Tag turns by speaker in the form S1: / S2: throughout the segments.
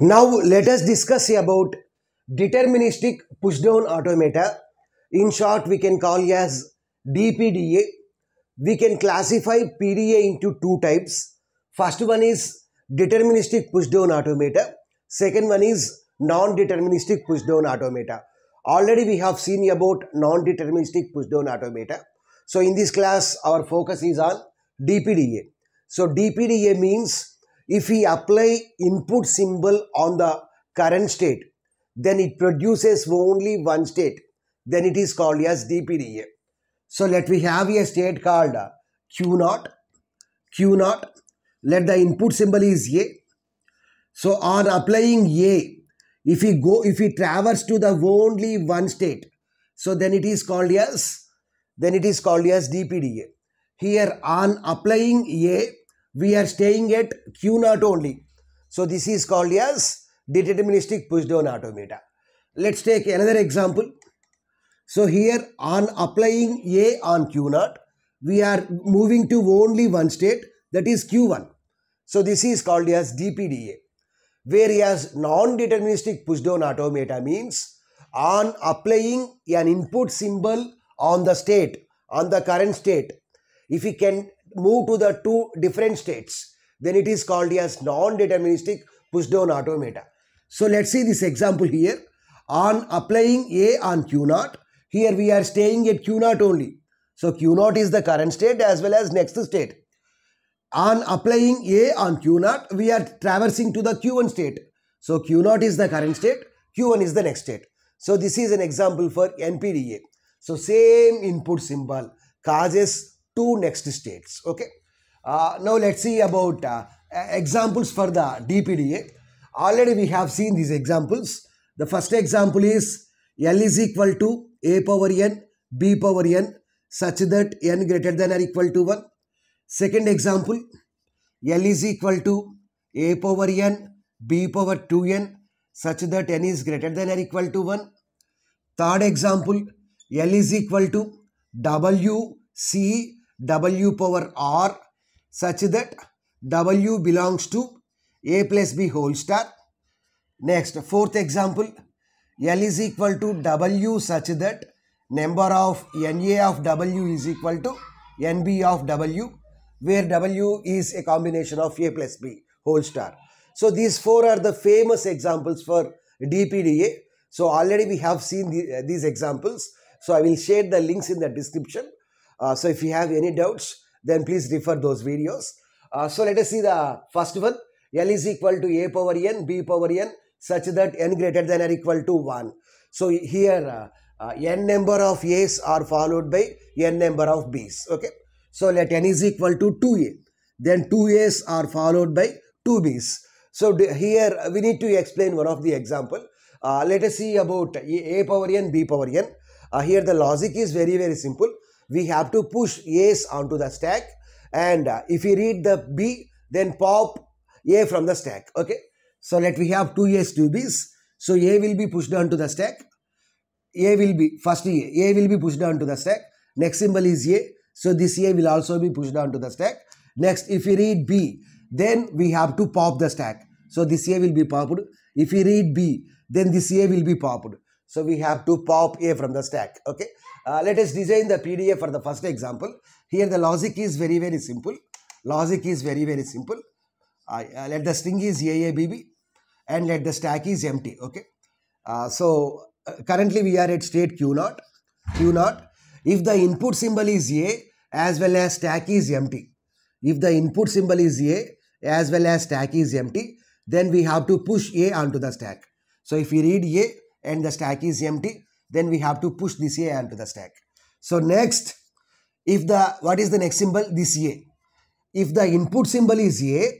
S1: Now let us discuss about deterministic pushdown automata. In short, we can call as DPDA. We can classify PDA into two types. First one is deterministic pushdown automata. Second one is non-deterministic pushdown automata. Already we have seen about non-deterministic pushdown automata. So in this class, our focus is on DPDA. So DPDA means if we apply input symbol on the current state, then it produces only one state. Then it is called as DPDA. So let we have a state called Q naught, Q naught. Let the input symbol is A. So on applying A, if we go, if we traverse to the only one state, so then it is called as, then it is called as DPDA. Here on applying A, we are staying at Q naught only. So this is called as deterministic pushdown automata. Let's take another example. So here on applying A on Q naught, we are moving to only one state that is Q1. So this is called as DPDA. Whereas non-deterministic pushdown automata means on applying an input symbol on the state, on the current state, if we can move to the two different states, then it is called as non-deterministic pushdown automata. So let's see this example here. On applying A on Q naught, here we are staying at Q naught only. So Q naught is the current state as well as next state. On applying A on Q naught, we are traversing to the Q1 state. So Q naught is the current state, Q1 is the next state. So this is an example for NPDA. So same input symbol causes two next states. Okay. Uh, now let's see about uh, examples for the DPDA. Already we have seen these examples. The first example is L is equal to A power n, B power n such that n greater than or equal to 1. Second example, L is equal to A power n, B power 2n such that n is greater than or equal to 1. Third example, L is equal to W, C, W power R such that W belongs to A plus B whole star. Next, fourth example, L is equal to W such that number of NA of W is equal to NB of W where W is a combination of A plus B whole star. So these four are the famous examples for DPDA. So already we have seen the, uh, these examples. So I will share the links in the description. Uh, so if you have any doubts, then please refer those videos. Uh, so let us see the first one. L is equal to A power n, B power n such that n greater than or equal to 1. So here uh, n number of A's are followed by n number of B's. Okay. So let n is equal to 2a. Then 2a's are followed by 2b's. So here we need to explain one of the example. Uh, let us see about a power n, b power n. Uh, here the logic is very very simple. We have to push a's onto the stack and uh, if we read the b then pop a from the stack. Okay. So let we have 2a's, 2b's. So a will be pushed onto the stack. A will be first a, a will be pushed onto the stack. Next symbol is a so this A will also be pushed down to the stack. Next, if we read B, then we have to pop the stack. So this A will be popped. If we read B, then this A will be popped. So we have to pop A from the stack. Okay. Uh, let us design the PDA for the first example. Here the logic is very, very simple. Logic is very, very simple. Uh, uh, let the string is AABB and let the stack is empty. Okay. Uh, so currently we are at state Q naught. Q naught. If the input symbol is A, as well as stack is empty. If the input symbol is A as well as stack is empty, then we have to push A onto the stack. So if we read A and the stack is empty, then we have to push this A onto the stack. So next, if the, what is the next symbol? This A. If the input symbol is A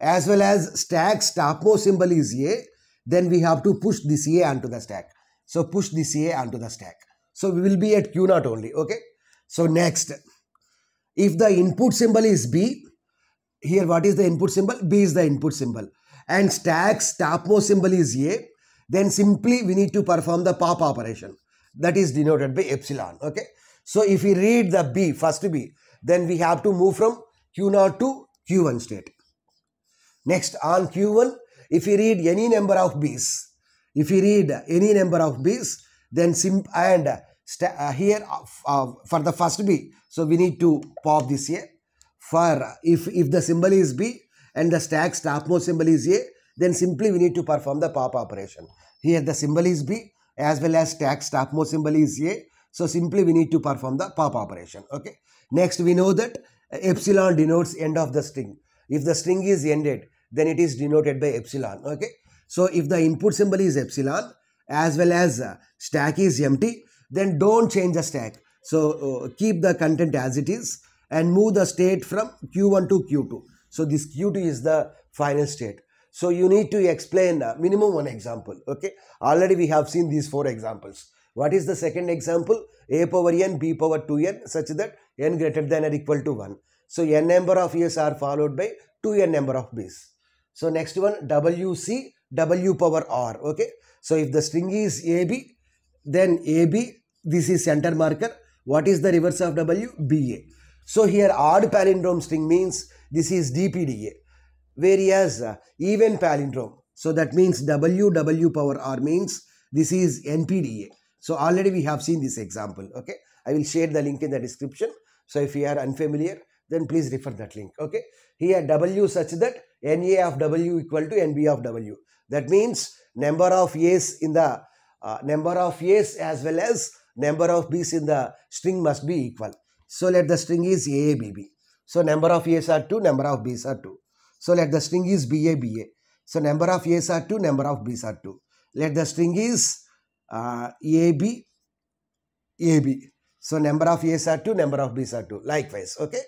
S1: as well as stack's topmost symbol is A, then we have to push this A onto the stack. So push this A onto the stack. So we will be at Q naught only. Okay. So next, if the input symbol is B, here what is the input symbol? B is the input symbol. And stack's topmost symbol is A, then simply we need to perform the pop operation. That is denoted by epsilon. Okay. So if we read the B, first B, then we have to move from Q0 to Q1 state. Next on Q1, if we read any number of B's, if we read any number of B's, then sim and uh, here uh, for the first B, so we need to pop this here. For if if the symbol is B and the stack topmost symbol is A, then simply we need to perform the pop operation. Here the symbol is B as well as stack topmost symbol is A. So simply we need to perform the pop operation. Okay. Next we know that epsilon denotes end of the string. If the string is ended, then it is denoted by epsilon. Okay. So if the input symbol is epsilon as well as uh, stack is empty, then don't change the stack. So uh, keep the content as it is and move the state from Q1 to Q2. So this Q2 is the final state. So you need to explain uh, minimum one example. Okay. Already we have seen these four examples. What is the second example? A power n, b power 2n such that n greater than or equal to 1. So n number of a's are followed by 2n number of b's. So next one wc w power r. Okay. So if the string is ab, then ab, this is center marker. What is the reverse of w? ba. So here odd palindrome string means this is dpda. Whereas uh, even palindrome. So that means w w power r means this is npda. So already we have seen this example. Okay. I will share the link in the description. So if you are unfamiliar, then please refer that link. Okay. Here W such that NA of W equal to NB of W. That means number of A's in the uh, number of A's as well as number of B's in the string must be equal. So let the string is AABB. So number of A's are 2, number of B's are 2. So let the string is BABA. So number of A's are 2, number of B's are 2. Let the string is uh, AB, AB. So number of A's are 2, number of B's are 2. Likewise, okay.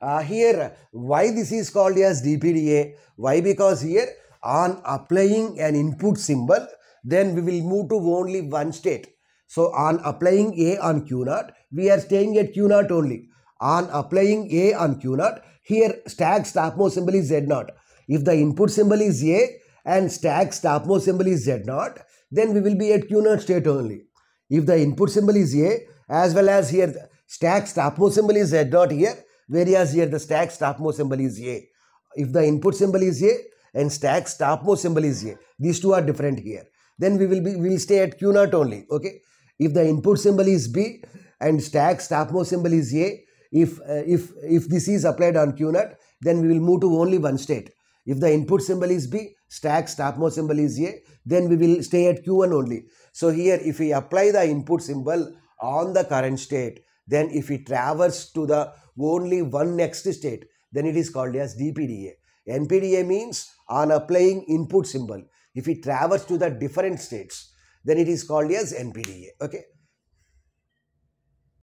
S1: Uh, here, why this is called as DPDA? Why? Because here, on applying an input symbol, then we will move to only one state. So, on applying A on Q 0 we are staying at Q 0 only. On applying A on Q 0 here stack topmost symbol is Z 0 If the input symbol is A and stack topmost symbol is Z 0 then we will be at Q 0 state only. If the input symbol is A as well as here stack topmost symbol is Z 0 here whereas here the stack topmost symbol is A. If the input symbol is A and stack topmost symbol is A, these two are different here. Then we will be we will stay at Q 0 only. Okay. If the input symbol is B and stack topmost symbol is A, if uh, if if this is applied on Q 0 then we will move to only one state. If the input symbol is B, stack topmost symbol is A, then we will stay at Q1 only. So here if we apply the input symbol on the current state, then if we traverse to the only one next state, then it is called as DPDA. NPDA means on applying input symbol. If we traverse to the different states, then it is called as NPDA. Okay.